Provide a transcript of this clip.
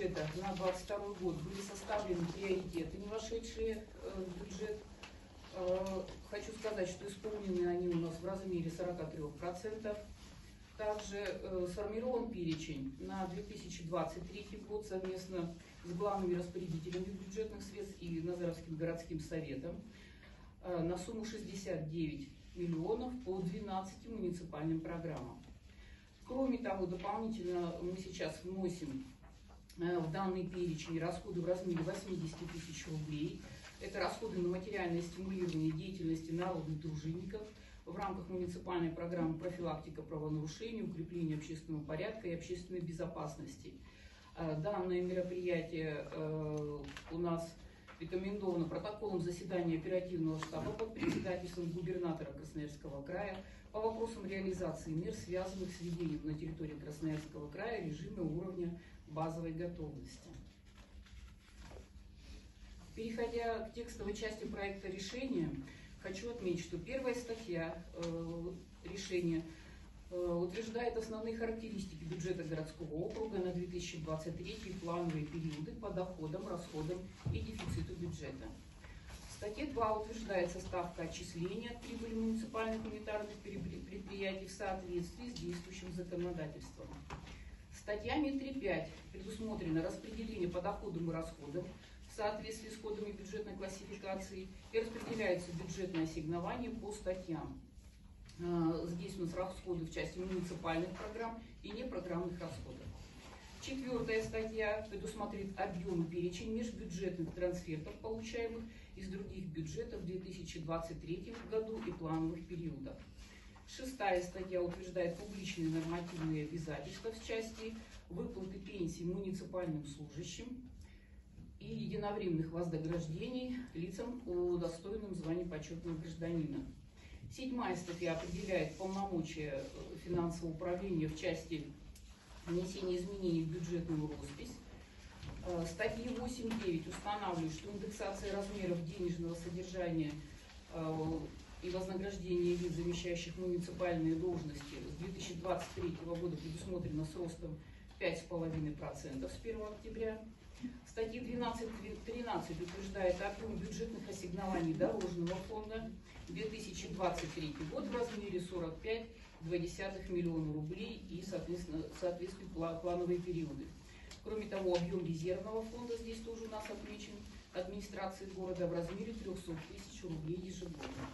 бюджета на 2022 год были составлены приоритеты, не вошедшие э, в бюджет. Э, Хочу сказать, что исполнены они у нас в размере 43%. Также э, сформирован перечень на 2023 год совместно с главными распорядителями бюджетных средств и Назаровским городским советом на сумму 69 миллионов по 12 муниципальным программам. Кроме того, дополнительно мы сейчас вносим в данный перечень расходы в размере 80 тысяч рублей. Это расходы на материальное стимулирование деятельности народных дружинников в рамках муниципальной программы профилактика правонарушений, укрепление общественного порядка и общественной безопасности. Э, Данное мероприятие э, у нас рекомендовано протоколом заседания оперативного штаба под председательством губернатора Красноярского края по вопросам реализации мер, связанных с введением на территории Красноярского края режима уровня базовой готовности. Переходя к текстовой части проекта решения, хочу отметить, что первая статья э, решения утверждает основные характеристики бюджета городского округа на 2023 плановые периоды по доходам, расходам и дефициту бюджета. В статье 2 утверждается ставка отчисления от прибыли муниципальных унитарных предприятий в соответствии с действующим законодательством. Статьями 3.5 предусмотрено распределение по доходам и расходам в соответствии с кодами бюджетной классификации и распределяется бюджетное ассигнование по статьям. Э, Здесь у нас расходы в части муниципальных программ и непрограммных расходов. Четвертая статья предусмотрит объем и перечень межбюджетных трансфертов, получаемых из других бюджетов в 2023 году и плановых периодах. Шестая статья утверждает публичные нормативные обязательства в части выплаты пенсий муниципальным служащим и единовременных вознаграждений лицам, удостоенным звания почетного гражданина. Седьмая статья определяет полномочия э, финансового управления в части внесения изменений в бюджетную роспись. Э, Статьи 8.9 устанавливают, что индексация размеров денежного содержания э, и вознаграждения лиц, замещающих муниципальные должности с 2023 года предусмотрено с ростом 5,5% с 1 октября. В статье 12.13 утверждает объем бюджетных ассигнований дорожного фонда 2023 год в размере 45,2 миллиона рублей и, соответственно, соответствуют плановые периоды. Кроме того, объем резервного фонда здесь тоже у нас отмечен администрации города в размере 300 тысяч рублей ежегодно.